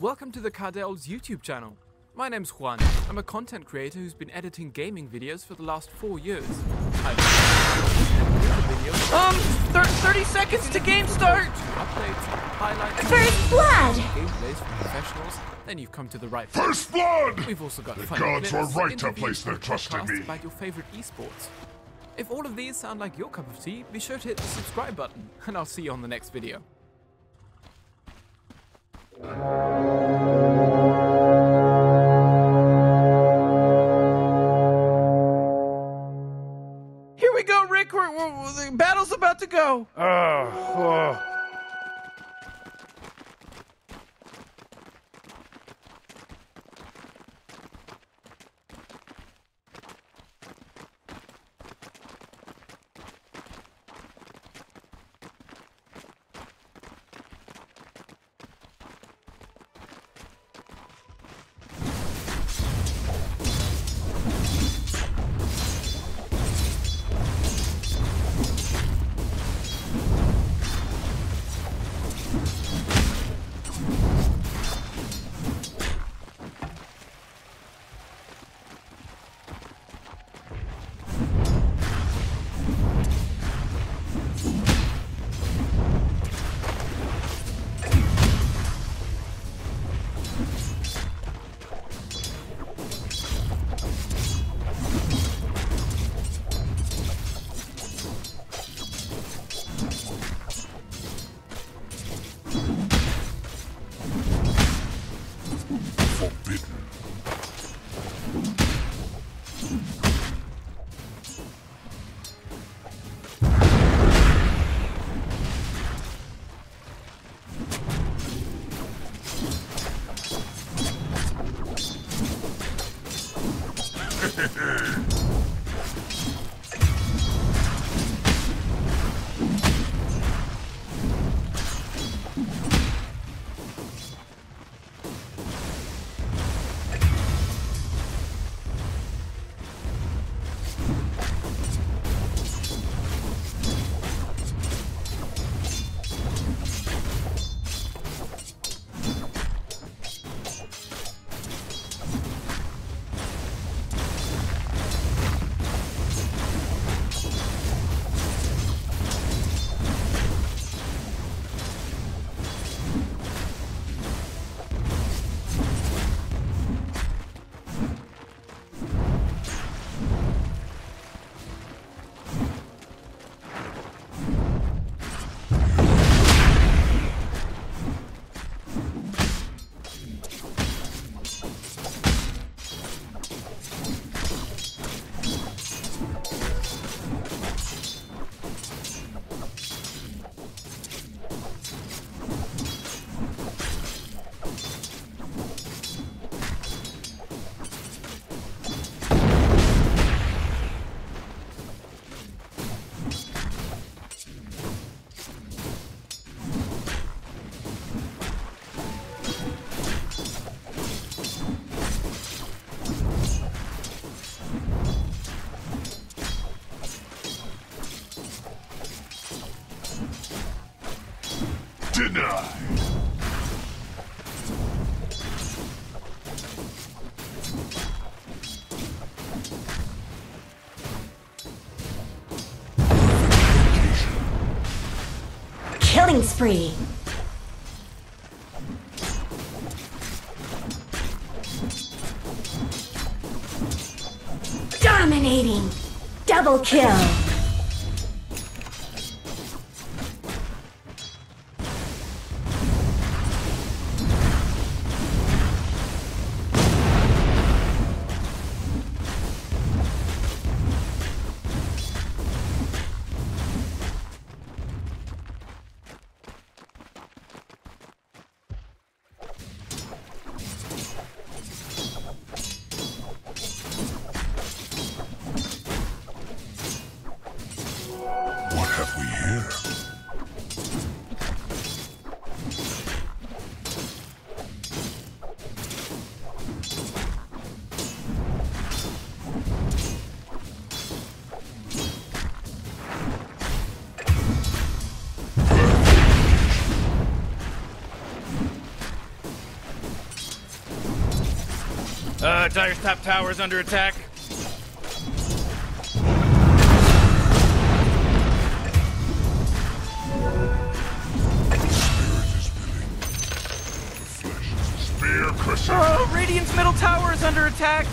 Welcome to the Cardell's YouTube channel. My name's Juan. I'm a content creator who's been editing gaming videos for the last four years. I've Um, thir 30 seconds to game start! updates, highlights, First blood! gameplays from professionals, then you've come to the right place. First blood! We've also got The fun gods clips, were right to place their trust in podcasts me. about your favorite esports. If all of these sound like your cup of tea, be sure to hit the subscribe button, and I'll see you on the next video. Battle's about to Killing spree! Dominating! Double kill! Dire's top tower is under attack. Spirit is willing. The flesh is a spear crusher. Oh, Radiant's middle tower is under attack.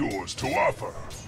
Yours to offer.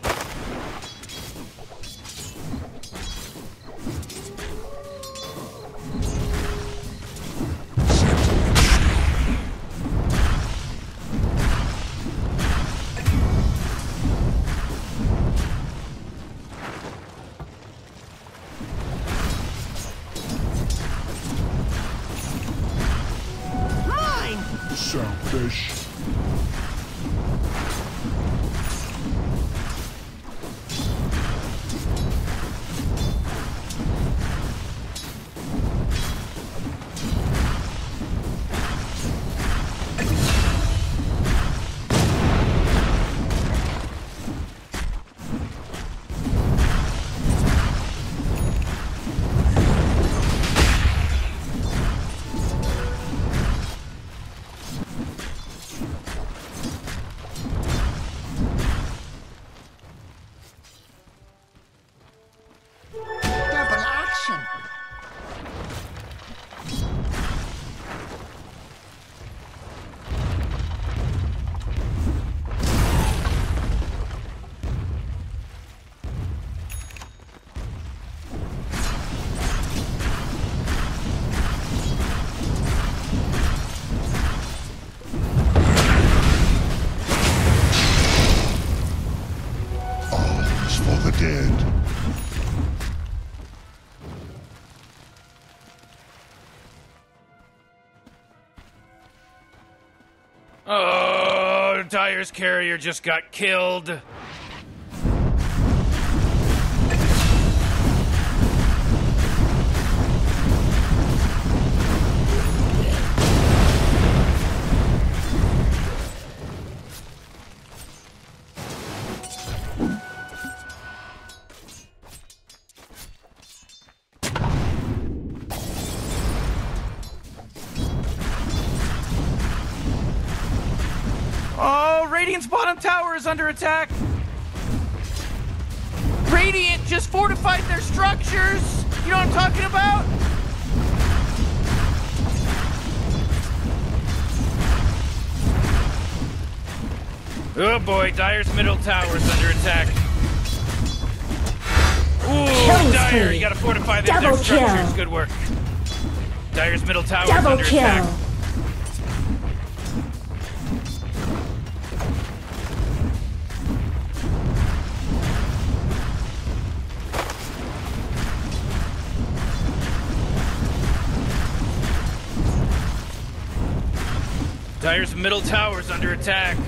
Carrier just got killed. Radiant's bottom tower is under attack. Radiant just fortified their structures. You know what I'm talking about? Oh boy, Dire's middle tower is under attack. Ooh, Killing Dire, spree. you gotta fortify their, their Double kill. structures. Good work. Dire's middle tower is under kill! attack. Dire's middle tower's under attack.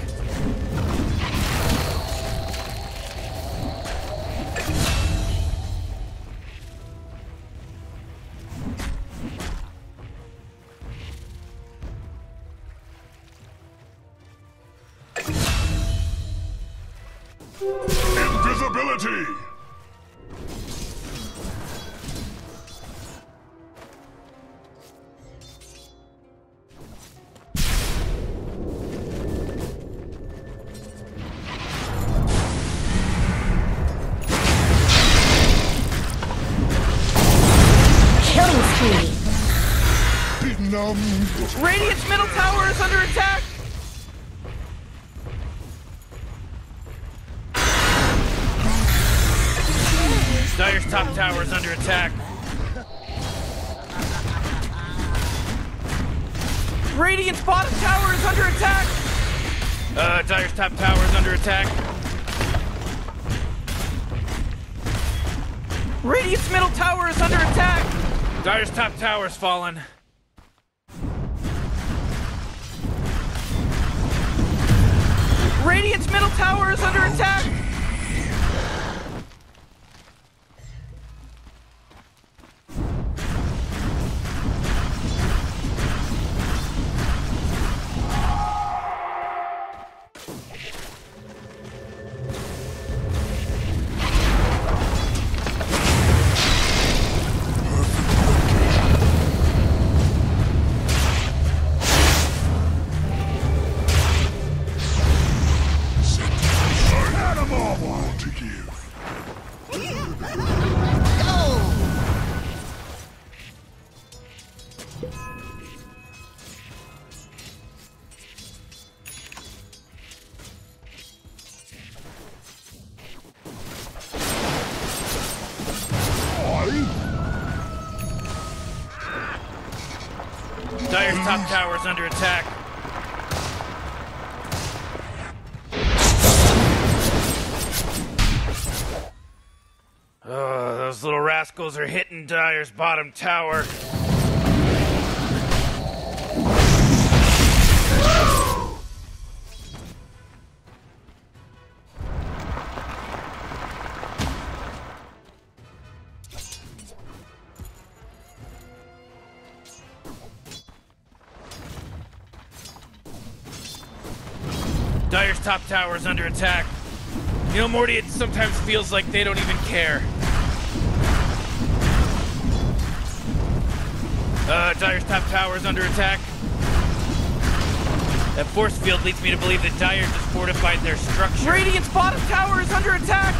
Invisibility! Top tower is under attack. Radiant's middle tower is under attack. Dire's top tower is fallen. Radiant's middle tower is under attack. Top tower is under attack. Those little rascals are hitting Dire's bottom tower. Top tower is under attack. You know, Morty, it sometimes feels like they don't even care. Uh, Dire's top tower is under attack. That force field leads me to believe that Dire just fortified their structure. Radiant's bottom tower is under attack!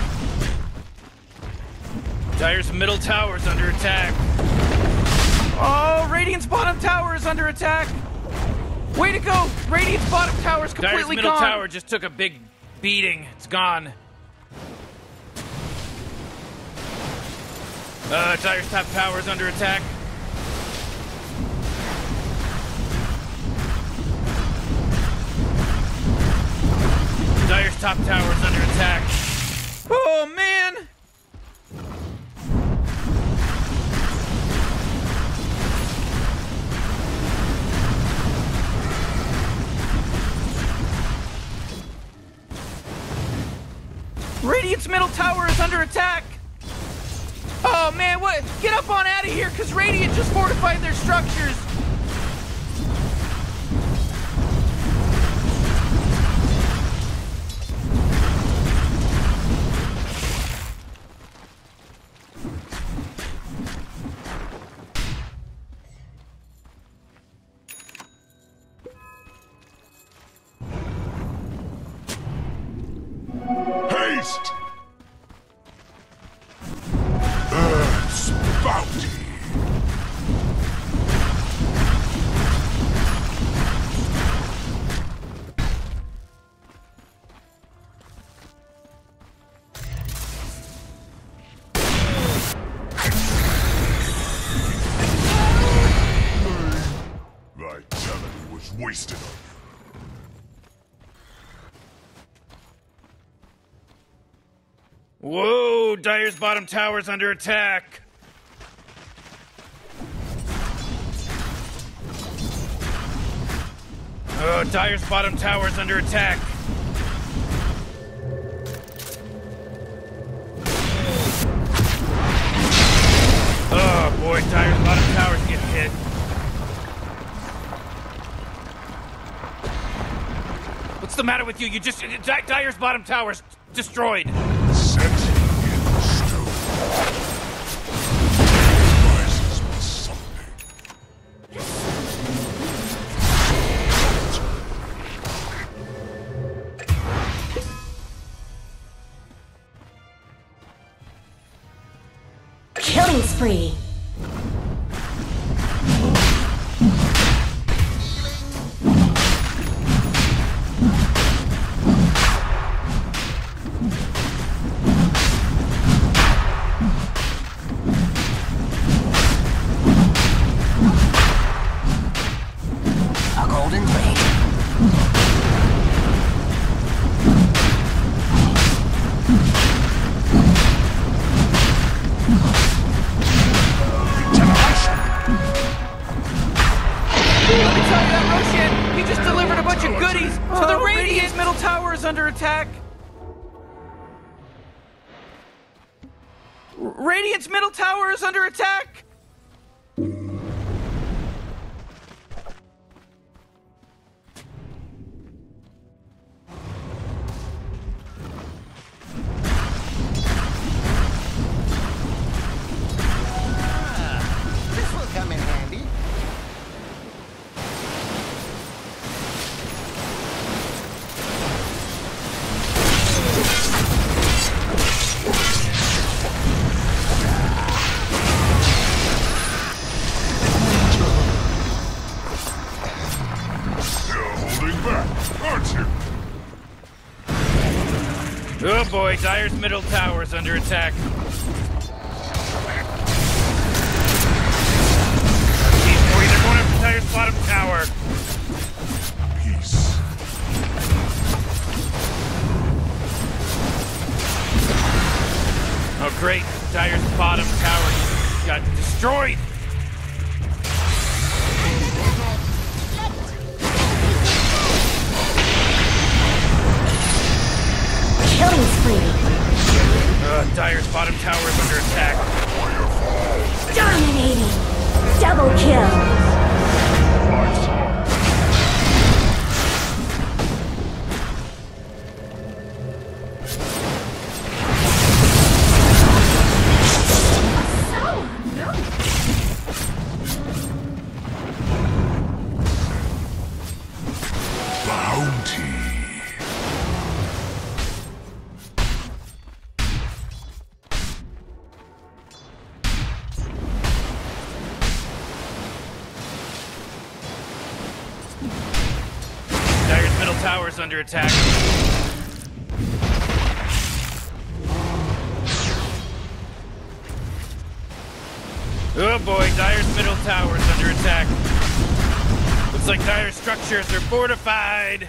Dire's middle tower is under attack. Oh, Radiant's bottom tower is under attack! Way to go! Radiant's bottom tower is Dire's completely middle gone! tower just took a big beating. It's gone. Uh, Dire's top tower is under attack. Dire's top tower is under attack. Middle tower is under attack! Oh man, what? Get up on out of here, cause Radiant just fortified their structures! Wasted on you. Whoa, Dire's bottom tower is under attack. Oh, Dire's bottom tower is under attack. Oh boy, Dire's bottom tower's What's the matter with you? You just uh, Dy- Dire's bottom tower's destroyed. Dire's middle tower is under attack. They're going after Dire's bottom tower. Peace. Oh great, Dire's bottom tower got destroyed! Killing. Uh, Dire's bottom tower is under attack. Dominating. Double kill. Bounty. Under attack. Oh boy, Dire's middle tower is under attack. Looks like Dire's structures are fortified.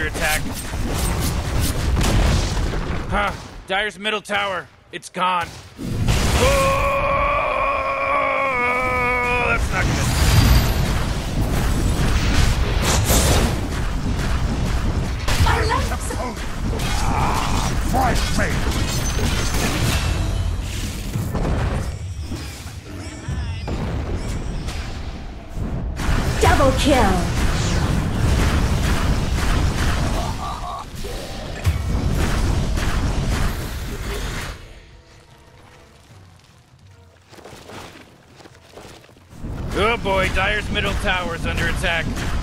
Under attack. Huh. Dire's middle tower. It's gone. Oh, that's not good. fight me. Double kill. Dire's middle tower is under attack.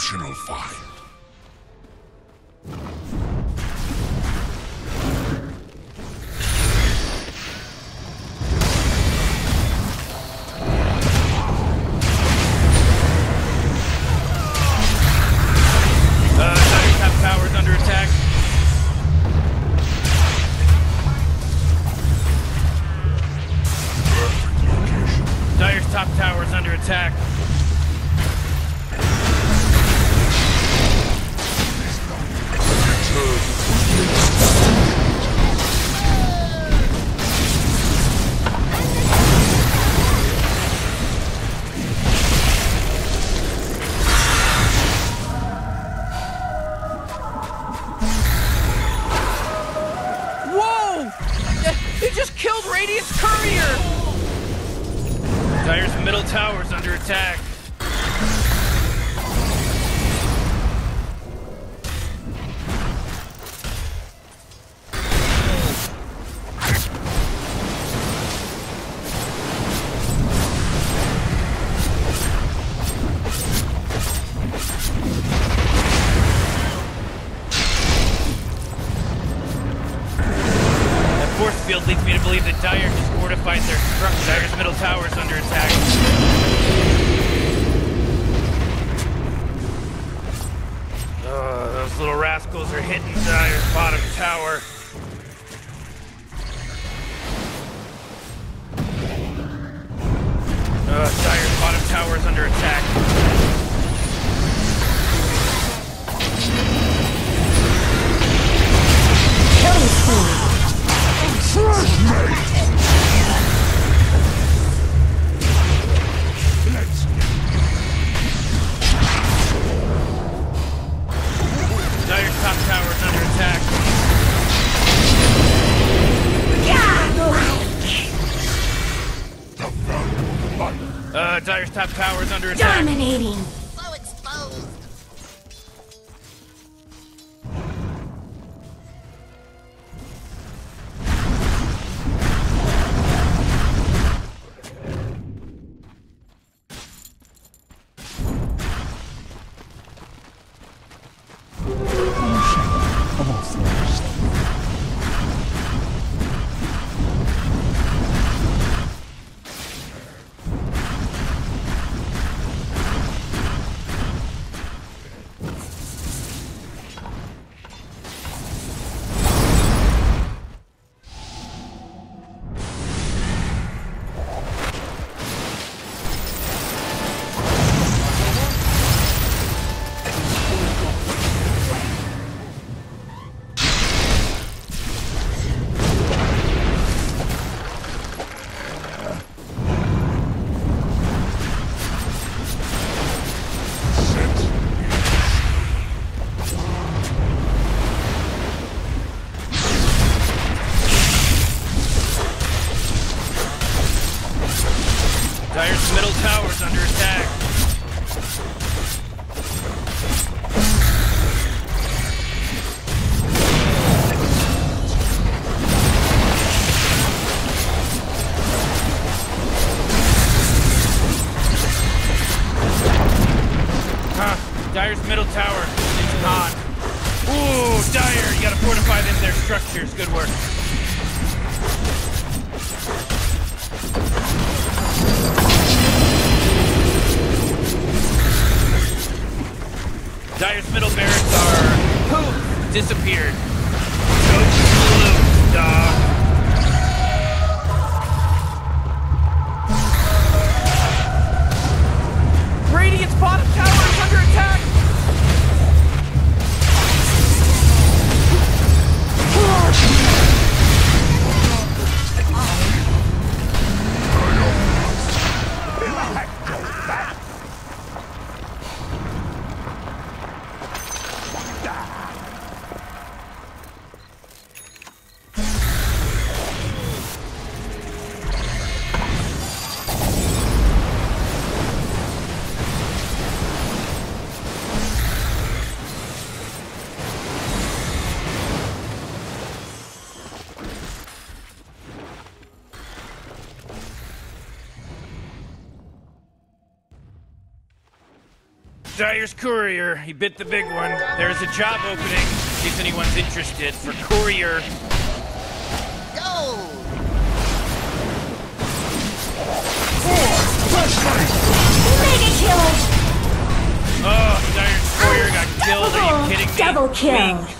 optional find. Dire's top tower is under attack. Dominating. Dire's courier. He bit the big one. There's a job opening, in case anyone's interested, for courier. Go! Mega kill! Oh, Dire's courier got killed. Are you kidding me? Double kill! Weak.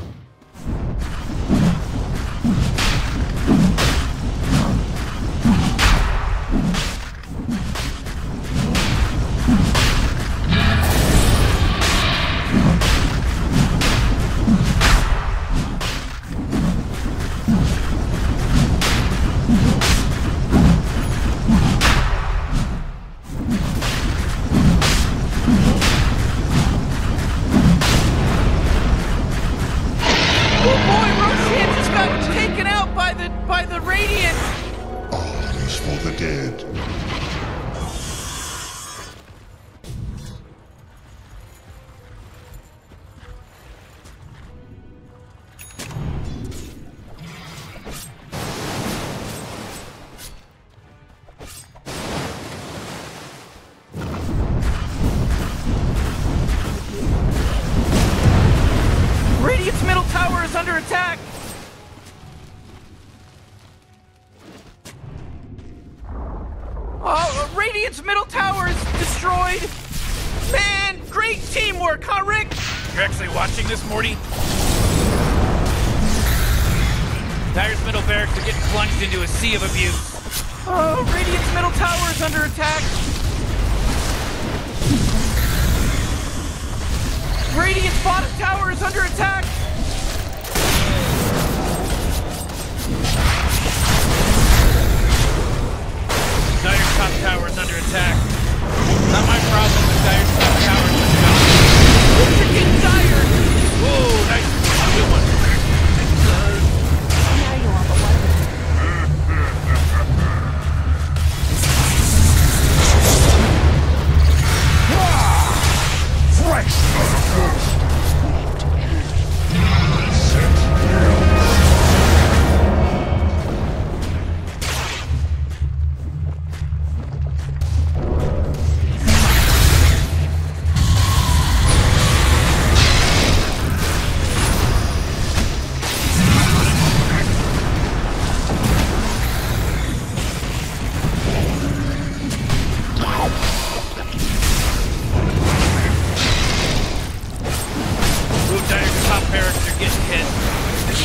Under attack.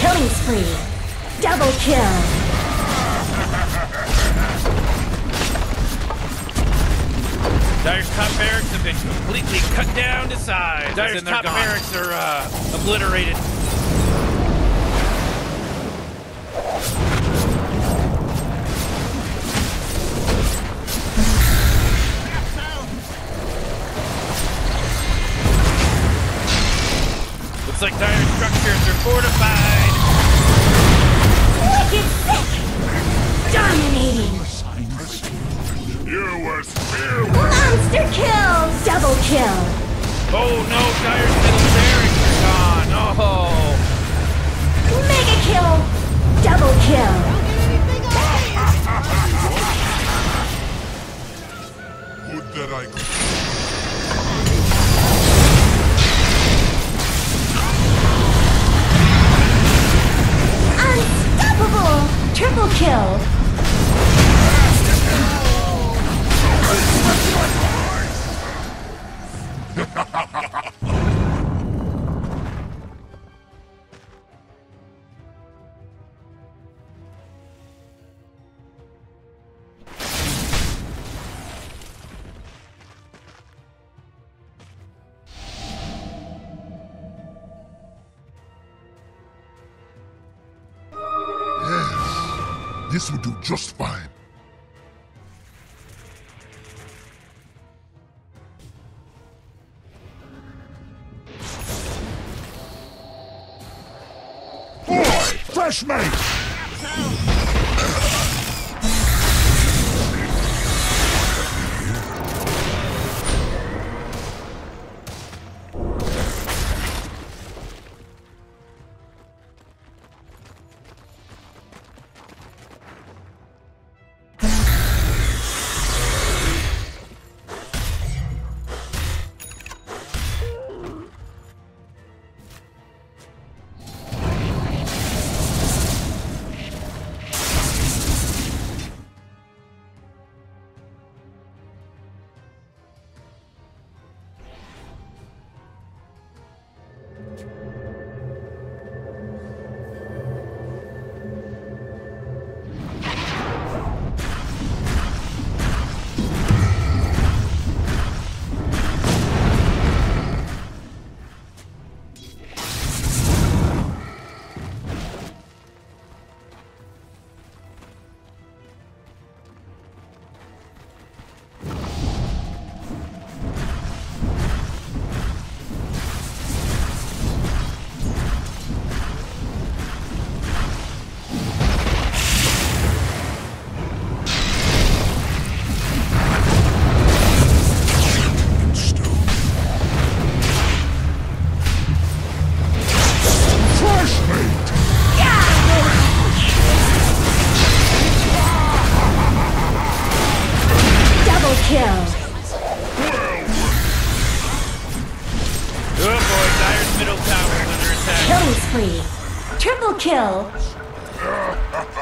Killing spree! Double kill! Dire's top barracks have been completely cut down to size. Dire's top gone. barracks are uh, obliterated. Looks like Dire's structures are fortified. Wicked sick! Dominating! You were still Monster kill! Double kill! Oh no, Dire's middle barracks are gone. Oh. Mega kill! Double kill! Would that I could. Unstoppable! Triple kill! This will do just fine. Boy, fresh mate! Kill. Oh boy, Dire's middle tower is under attack. Killing spree. Triple kill.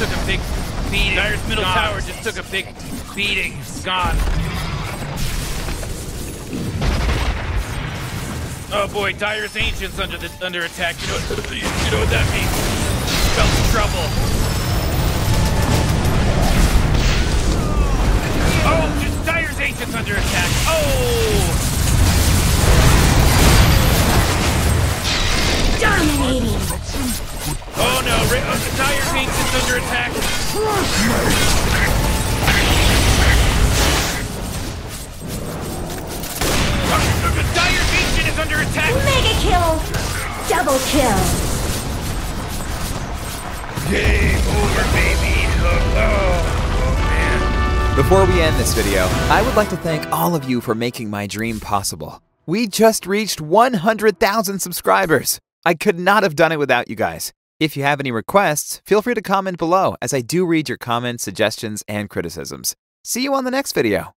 took a big beating. Dire's middle Gone. tower just took a big beating. It's gone. Oh boy, Dire's ancients under the under attack. You know what, you know what that means? Spells trouble. Oh, just Dire's ancients under attack. Oh, Dominating. Oh no, Ra- uh, Dire's ancients under attack. Uh, Dire's ancient is under attack. Mega kill. Double kill. Game over, baby. Oh, oh, oh, man. Before we end this video, I would like to thank all of you for making my dream possible. We just reached 100,000 subscribers. I could not have done it without you guys. If you have any requests, feel free to comment below as I do read your comments, suggestions, and criticisms. See you on the next video.